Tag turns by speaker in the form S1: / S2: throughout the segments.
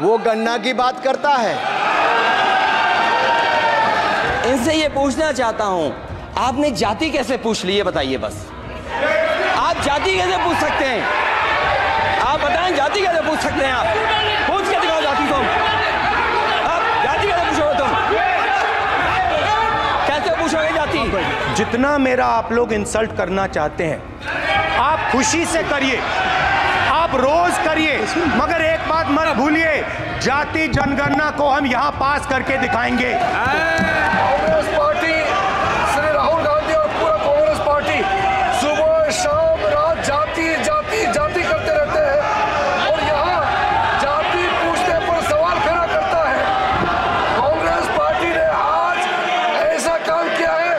S1: वो गन्ना की बात करता है।
S2: इनसे ये पूछना चाहता हूँ आपने जाति कैसे पूछ ली है बताइए बस। आप जाति कैसे पूछ सकते हैं? आप बताएँ जाति कैसे पूछ सकते हैं आप? पूछ के दिखाओ जाति तुम आप जाति कैसे पूछोगे तुम? कैसे पूछोगे जाति?
S3: जितना मेरा आप लोग इंसल्ट करना चाहते हैं आप खुशी से करिए। आप रोज करिए मगर एक बात मत भूलिए जाति जनगणना को हम यहाँ पास करके दिखाएँगे।
S4: कांग्रेस पार्टी श्री राहुल गांधी और पूरा कांग्रेस पार्टी सुबह शाम रात जाति जाति जाति करते रहते हैं और यहाँ जाति पूछने पर सवाल खड़ा करता है। कांग्रेस पार्टी ने आज ऐसा काम किया है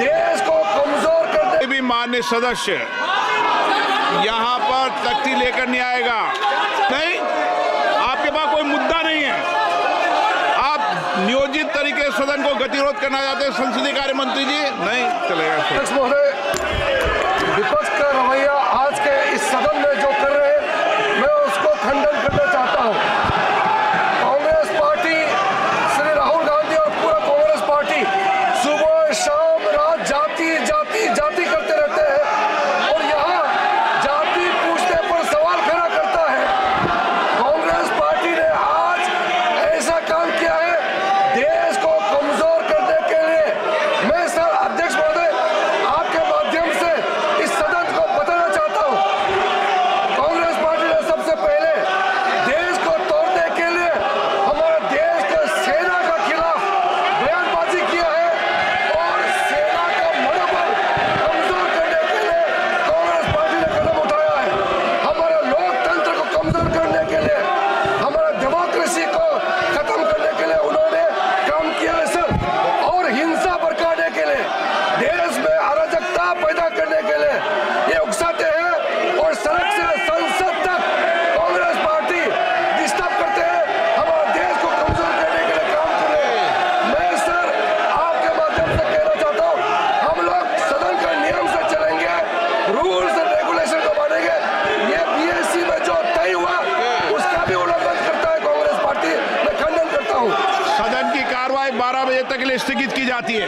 S4: देश को कमज़ोर कर
S5: भी मान्य सदस्य यहाँ पर तख्ती लेकर नहीं आएगा। नहीं, आपके पास कोई मुद्दा नहीं है। आप नियोजित तरीके सदन को गतिरोध करना चाहते हैं, संसदीय कार्य मंत्री जी? नहीं, चलेगा सर
S4: अध्यक्ष महोदय विपक्ष का रवैया आज के इस सदन में जो कर रहे हैं मैं उसको खंडन करना चाहता हूँ कांग्रेस पार्टी श्री राहुल गांधी और पूरा कांग्रेस पार्टी सुबह शाम रात जाति जाति जाति करते रहते हैं और यहाँ जाति पूछने पर सवाल खड़ा करता है कांग्रेस पार्टी ने आज ऐसा काम किया है देश को कमज़ोर करने के लिए मैं सर अध्यक्ष महोदय आपके माध्यम से इस सदन को बताना चाहता हूँ कांग्रेस पार्टी ने सबसे पहले देश को तोड़ने के लिए हमारे देश के सेना के खिलाफ बयानबाजी किया है और सेना का मनोबल कमज़ोर करने के लिए कांग्रेस पार्टी ने कदम उठाया है हमारे लोकतंत्र को कमज़ोर करने के लिए हमारा डेमोक्रेसी को खत्म करने के लिए उन्होंने काम किया है सर और हिंसा भड़काने के लिए देश में अराजकता पैदा करने के लिए ये उकसाते हैं और सड़क से संसद तक कांग्रेस पार्टी डिस्टर्ब करते हैं हमारे देश को कमज़ोर करने के लिए काम कर रहे हैं मैं सर आपके माध्यम से कहना चाहता हूँ हम लोग सदन के नियम से चलेंगे रूल्स एंड रेगुलेशन को मानेंगे ये बीएससी में जो तय हुआ उसका भी उल्लंघन करता है कांग्रेस पार्टी मैं खंडन करता हूँ
S5: सदन की कार्रवाई 12 बजे तक के लिए स्थगित की जाती है।